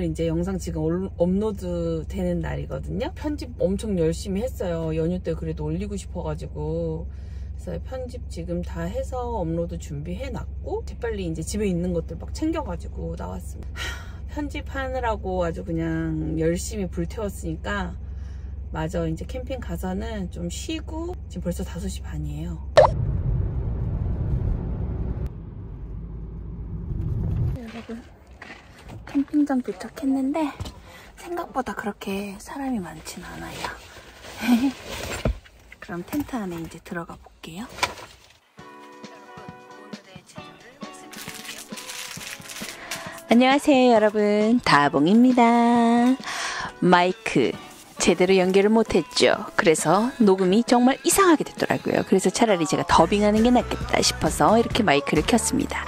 오늘 이제 영상 지금 업로드 되는 날이거든요. 편집 엄청 열심히 했어요. 연휴 때 그래도 올리고 싶어가지고. 그래서 편집 지금 다 해서 업로드 준비해놨고, 재빨리 이제 집에 있는 것들 막 챙겨가지고 나왔습니다. 하, 편집하느라고 아주 그냥 열심히 불태웠으니까, 마저 이제 캠핑 가서는 좀 쉬고, 지금 벌써 5시 반이에요. 여러분 캠핑장 도착했는데 생각보다 그렇게 사람이 많진 않아요. 그럼 텐트 안에 이제 들어가 볼게요. 안녕하세요 여러분. 다봉입니다. 마이크 제대로 연결을 못했죠. 그래서 녹음이 정말 이상하게 됐더라고요. 그래서 차라리 제가 더빙하는 게 낫겠다 싶어서 이렇게 마이크를 켰습니다.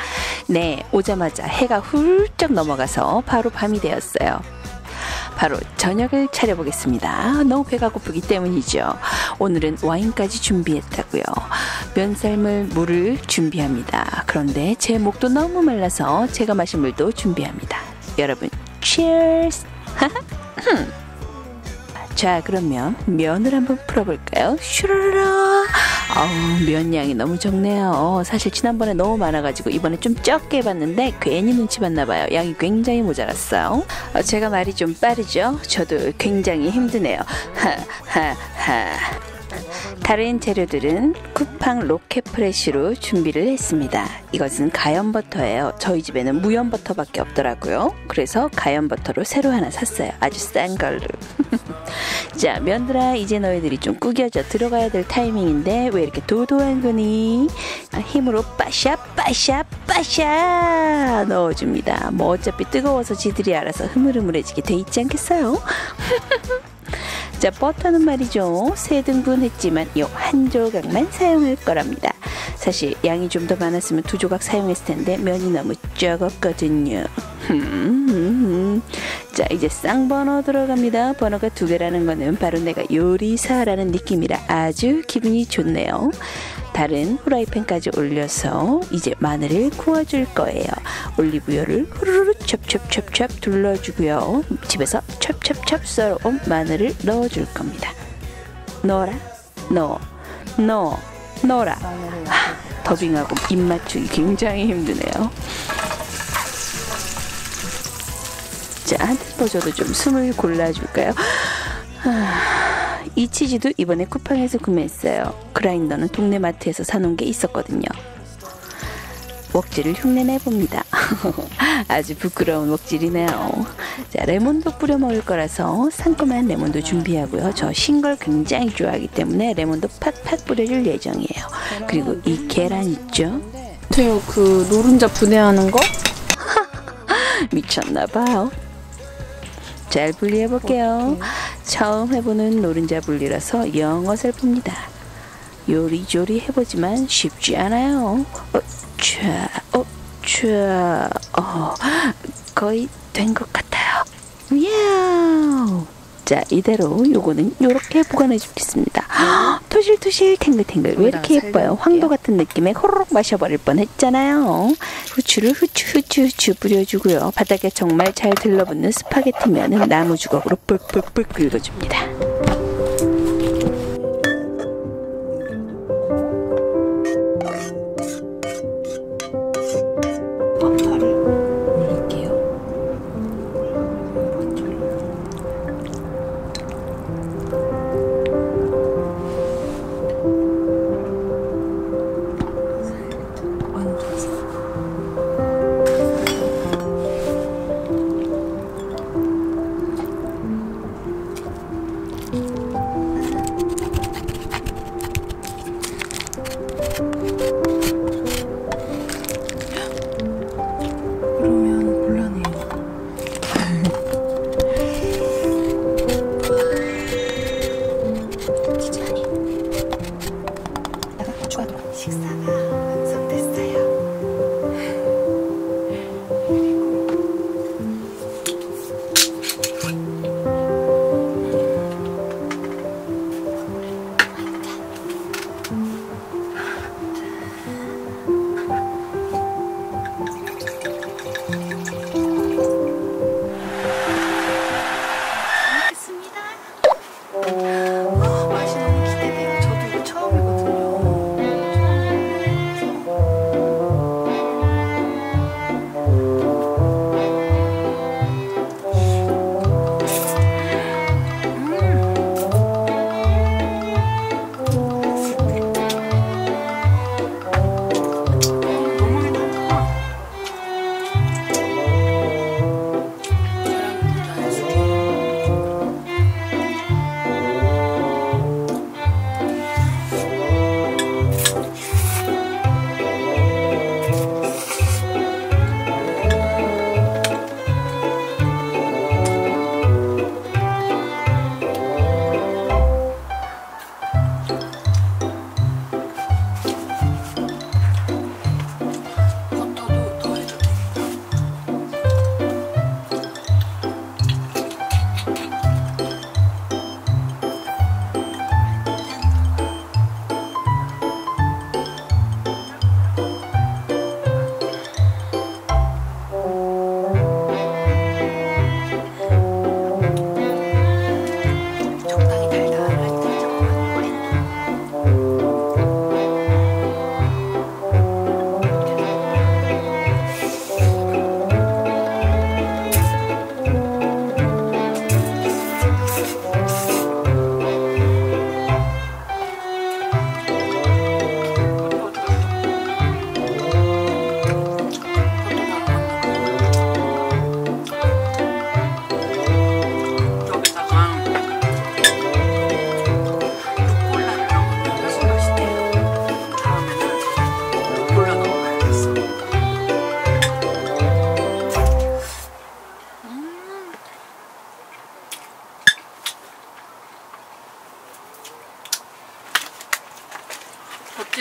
네, 오자마자 해가 훌쩍 넘어가서 바로 밤이 되었어요. 바로 저녁을 차려보겠습니다. 너무 배가 고프기 때문이죠. 오늘은 와인까지 준비했다고요. 면삶을 물을 준비합니다. 그런데 제 목도 너무 말라서 제가 마실 물도 준비합니다. 여러분, cheers! 자 그러면 면을 한번 풀어볼까요? 슈라라 아우 면 양이 너무 적네요. 사실 지난번에 너무 많아가지고 이번에 좀 적게 해봤는데 괜히 눈치 봤나봐요. 양이 굉장히 모자랐어요. 어, 제가 말이 좀 빠르죠? 저도 굉장히 힘드네요. 하하하 다른 재료들은 쿠팡 로켓 프레쉬로 준비를 했습니다. 이것은 가염 버터예요. 저희 집에는 무염 버터밖에 없더라고요. 그래서 가염 버터로 새로 하나 샀어요. 아주 싼 걸로. 자, 면들아 이제 너희들이 좀 구겨져 들어가야 될 타이밍인데 왜 이렇게 도도한 거니? 아, 힘으로 빠샤 빠샤 빠샤 넣어줍니다. 뭐 어차피 뜨거워서 지들이 알아서 흐물흐물해지게 돼 있지 않겠어요? 자, 버터는 말이죠. 세 등분 했지만 요 한 조각만 사용할 거랍니다. 사실 양이 좀 더 많았으면 두 조각 사용했을 텐데 면이 너무 적었거든요. 자, 이제 쌍버너 들어갑니다. 번호가 두 개라는 거는 바로 내가 요리사라는 느낌이라 아주 기분이 좋네요. 다른 후라이팬까지 올려서 이제 마늘을 구워줄 거예요. 올리브유를 후루루 찹찹찹찹 둘러주고요. 집에서 찹찹찹 썰어온 마늘을 넣어줄 겁니다. 넣어라, 넣어, 넣어, 넣어라. 하, 더빙하고 입 맞추기 굉장히 힘드네요. 자, 한테 퍼져도 좀 숨을 골라줄까요? 하, 이 치즈도 이번에 쿠팡에서 구매했어요. 그라인더는 동네 마트에서 사놓은 게 있었거든요. 웍질을 흉내내봅니다. 아주 부끄러운 웍질이네요. 자, 레몬도 뿌려 먹을 거라서 상큼한 레몬도 준비하고요. 저 신 걸 굉장히 좋아하기 때문에 레몬도 팍팍 뿌려줄 예정이에요. 그리고 이 계란 있죠? 돼요 그 노른자 분해하는 거? 미쳤나봐요. 잘 분리해볼게요. 처음 해보는 노른자 분리라서 영어 슬픕니다. 요리조리 해보지만 쉽지 않아요. 어, 자, 어, 자, 어, 거의 된 것 같아요. 야우. 자, 이대로 요거는 요렇게 보관해 주겠습니다. 토실토실 탱글탱글 왜 이렇게 예뻐요? 황도 같은 느낌에 호로록 마셔버릴 뻔했잖아요. 후추를 후추 후추 후추 뿌려주고요. 바닥에 정말 잘 들러붙는 스파게티면은 나무 주걱으로 뿔뿔뿔 긁어줍니다.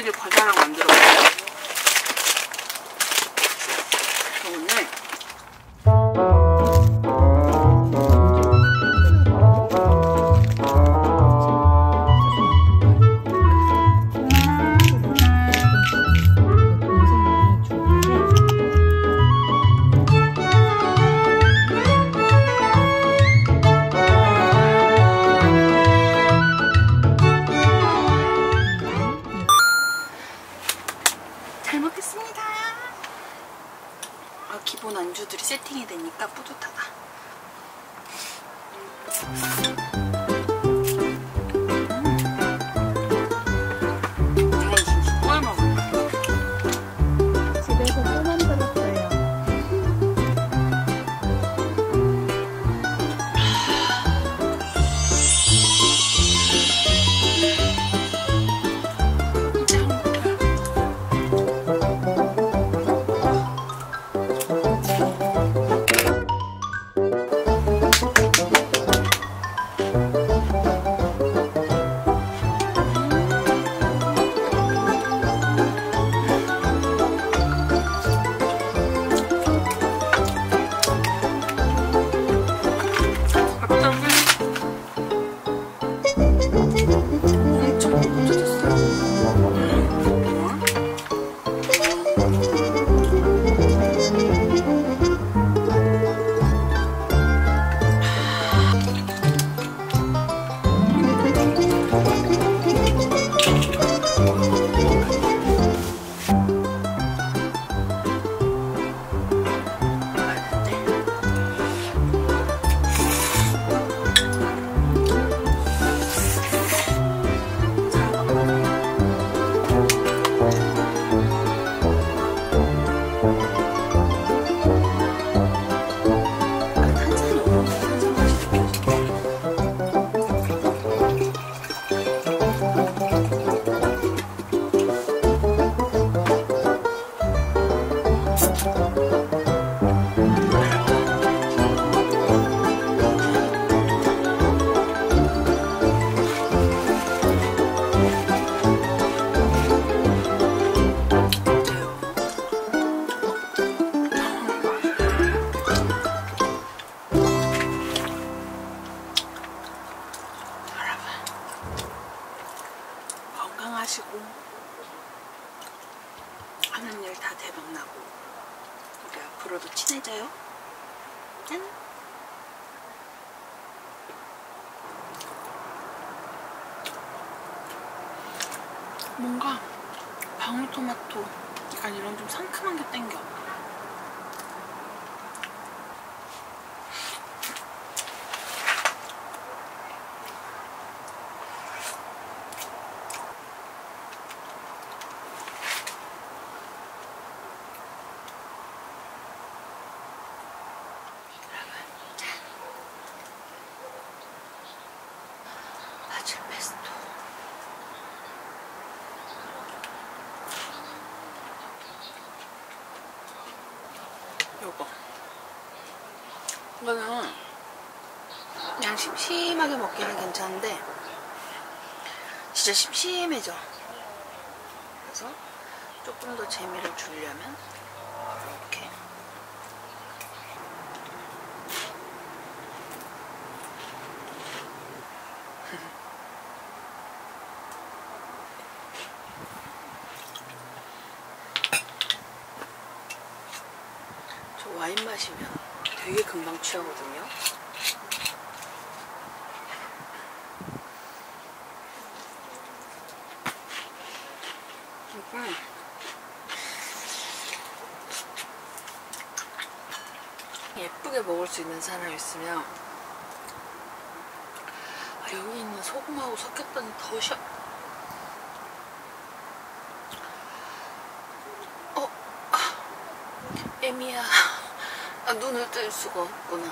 껍질을 과자랑 만들어볼까요? 잘 먹겠습니다. 아, 기본 안주들이 세팅이 되니까 뿌듯하다. 이거는 그냥 심심하게 먹기는 괜찮은데 진짜 심심해져. 그래서 조금 더 재미를 주려면 이렇게 저 와인 되게 금방 취하거든요. 그러니까 예쁘게 먹을 수 있는 사람이 있으면 아, 여기 있는 소금하고 섞였더니 더 셔. 어, 아, 애미야. 아, 눈을 뜰 수가 없구나.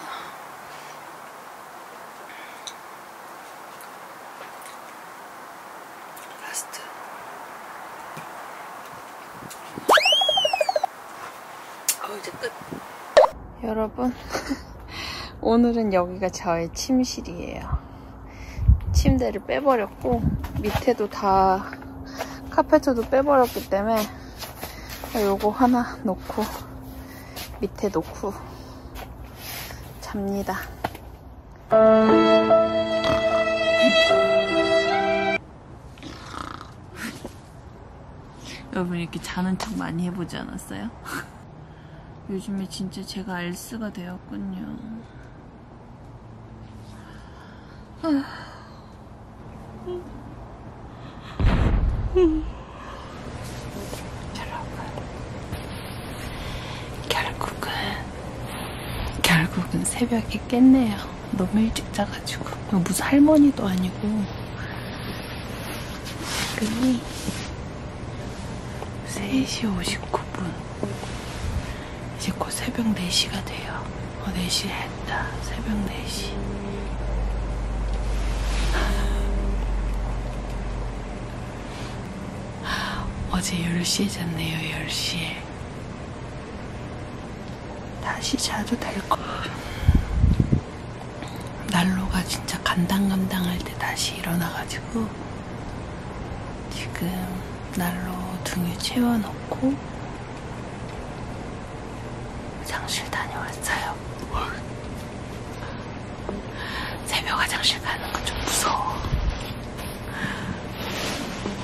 어. 여러분, 오늘은 여기가 저의 침실이에요. 침대를 빼버렸고, 밑에도 다 카페트도 빼버렸기 때문에 요거 하나 놓고 밑에 놓고 잡니다. 여러분 이렇게 자는 척 많이 해보지 않았어요? 요즘에 진짜 제가 알스가 되었군요. 결국은 결국은 새벽에 깼네요. 너무 일찍 자가지고 무슨 할머니도 아니고 지금이 3시 59분 이제 곧 새벽 4시가 돼요. 어, 4시 했다. 새벽 4시. 어제 10시에 잤네요, 10시에. 다시 자도 될 거. 진짜 간당간당할 때 다시 일어나가지고 지금 난로 등유 채워놓고 화장실 다녀왔어요. 새벽 화장실 가는 건 좀 무서워.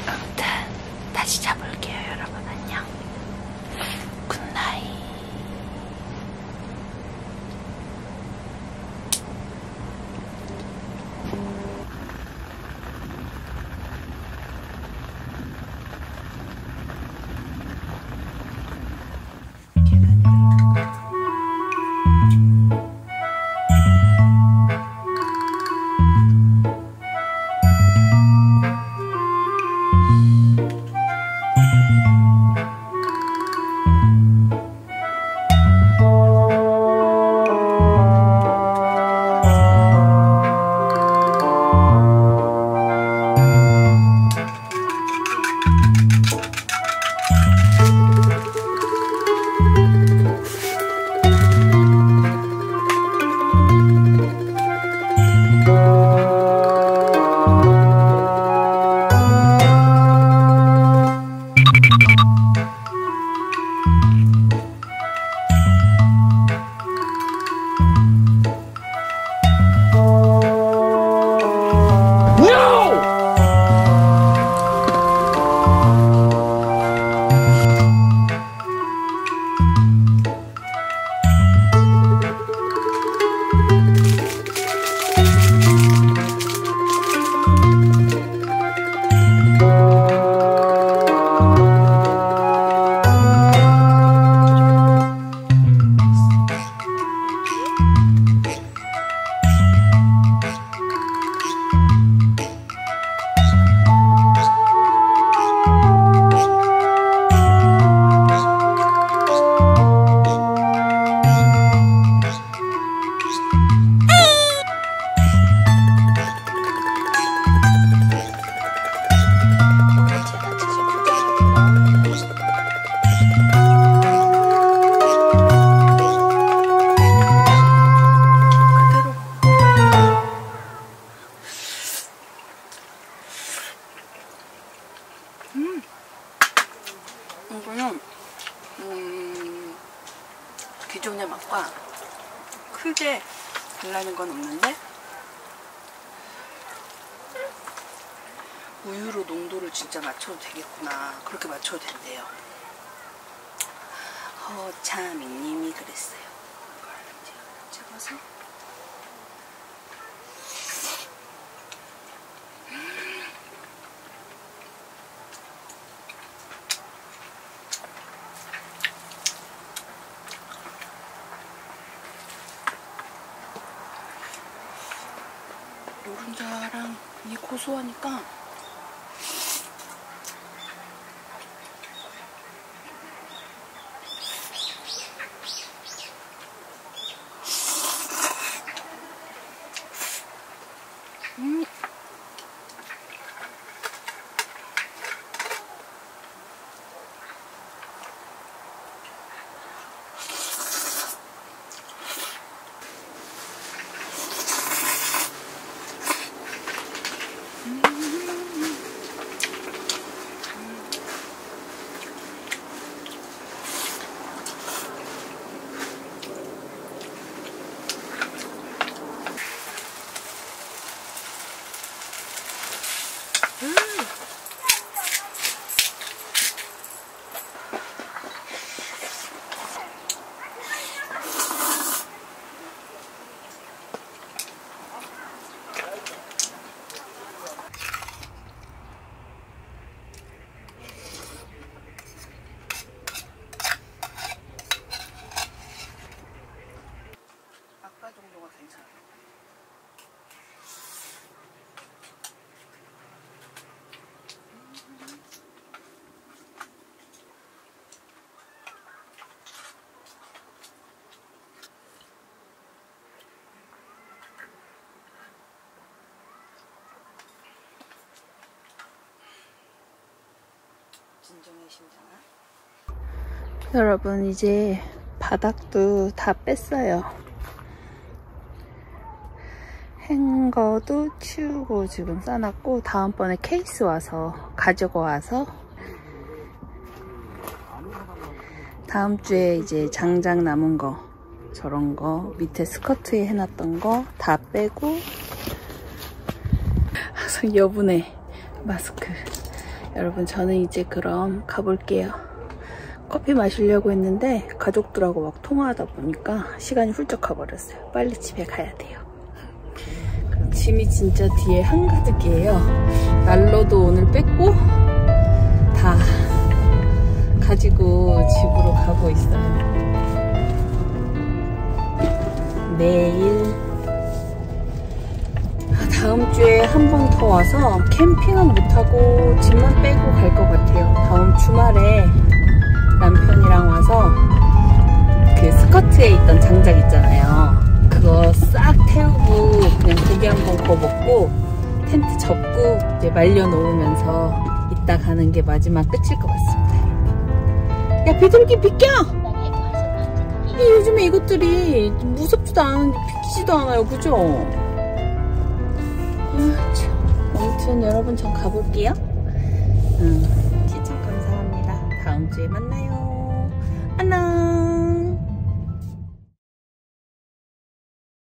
아무튼 다시 자볼게요, 기존의 맛과 크게 달라는 건 없는데 우유로 농도를 진짜 맞춰도 되겠구나. 그렇게 맞춰도 된대요. 허차민님이 그랬어요. 이걸 제가 잡아서 노른자랑 이 고소하니까 음. 음. 진정해 심장아. 여러분 이제 바닥도 다 뺐어요. 행거도 치우고 지금 싸놨고 다음번에 케이스 와서 가지고 와서 다음 주에 이제 장작 남은 거 저런 거 밑에 스커트에 해놨던 거 다 빼고 항상 여분의 마스크 여러분 저는 이제 그럼 가볼게요. 커피 마시려고 했는데 가족들하고 막 통화하다 보니까 시간이 훌쩍 가버렸어요. 빨리 집에 가야 돼요. 그럼 짐이 진짜 뒤에 한가득이에요. 난로도 오늘 뺐고 다 가지고 집으로 가고 있어요. 내일 아, 다음 주에 한 번 더 와서 캠핑은 못하고 짐만 빼고 갈 것 같아요. 다음 주말에 남편이랑 와서 그 스커트에 있던 장작 있잖아요. 그거 싹 태우고 그냥 고기 한 번 구워 먹고 텐트 접고 이제 말려 놓으면서 이따 가는 게 마지막 끝일 것 같습니다. 야 비둘기 비켜! 이 요즘에 이것들이 무섭지도 않은데 비키지도 않아요, 그죠? 아무튼 여러분 전 가볼게요. 음, 시청 감사합니다. 다음 주에 만나요. 안녕.